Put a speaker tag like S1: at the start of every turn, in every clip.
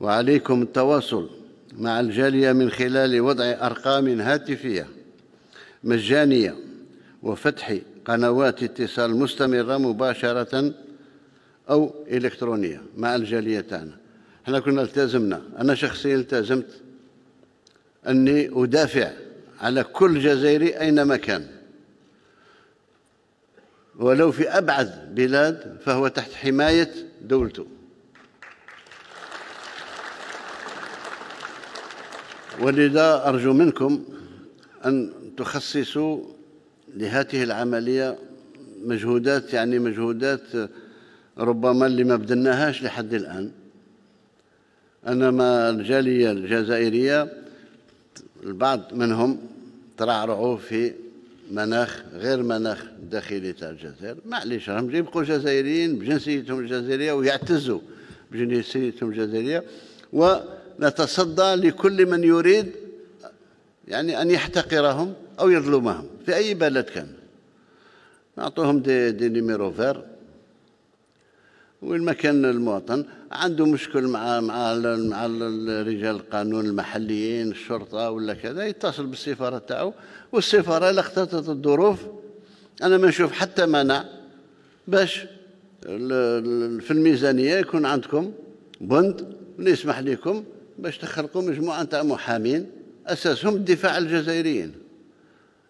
S1: وعليكم التواصل مع الجالية من خلال وضع أرقام هاتفية مجانية وفتح قنوات اتصال مستمرة مباشرة أو إلكترونية مع الجالية تاعنا. إحنا كنا التزمنا. أنا شخصيا التزمت أني أدافع على كل جزائري أينما كان. ولو في أبعد بلاد فهو تحت حماية دولته. ولذا أرجو منكم أن تخصصوا لهذه العملية مجهودات يعني مجهودات ربما اللي ما بدلناهاش لحد الآن. أنا ما الجالية الجزائرية البعض منهم ترعرعوا في مناخ غير مناخ داخلي تاع الجزائر. معليش راهم يبقوا جزائريين بجنسيتهم الجزائرية ويعتزوا بجنسيتهم الجزائرية. ونتصدى لكل من يريد يعني أن يحتقرهم أو يظلمهم في أي بلد كان. نعطوهم des, des numéros verts. وين ما كان المواطن عنده مشكل مع مع مع رجال القانون المحليين الشرطة ولا كذا يتصل بالسفارة تاعو والسفارة إلا اختارت الظروف. أنا ما نشوف حتى منع باش في الميزانية يكون عندكم بند يسمح لكم باش تخلقوا مجموعة تاع محامين أساسهم الدفاع الجزائريين.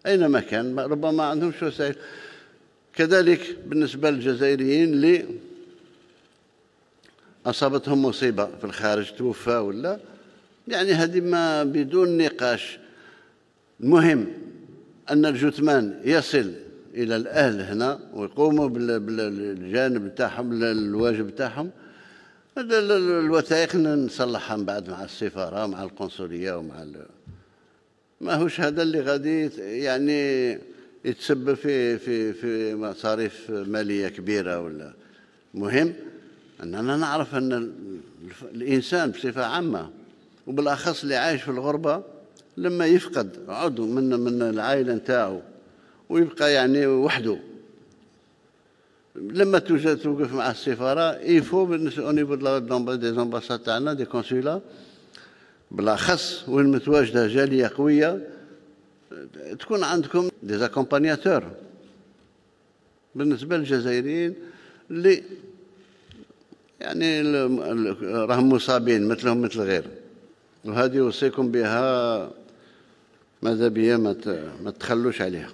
S1: اينما كان؟ ربما ما عندهمش وسائل. كذلك بالنسبة للجزائريين اللي أصابتهم مصيبة في الخارج توفى ولا؟ يعني هذه ما بدون نقاش. المهم أن الجثمان يصل إلى الأهل هنا ويقوموا بالجانب تاعهم الواجب تاعهم الوثائق نصلحها من بعد مع السفارة مع القنصلية ومع ما هوش هذا اللي غادي يعني يتسبب في في في مصاريف مالية كبيرة ولا مهم. أننا نعرف أن الإنسان بصفة عامة وبالأخص اللي عايش في الغربة لما يفقد عضو من من العائلة نتاعو ويبقى يعني وحده. لما توجد توقف مع السفارة il faut au niveau des ambassades تاعنا des consulats بالأخص وين متواجده جالية قوية. تكون عندكم des accompagnateurs بالنسبة للجزائريين اللي يعني راهم مصابين مثلهم مثل غير. وهذه اوصيكم بها ماذا بيا ما تخلوش عليها.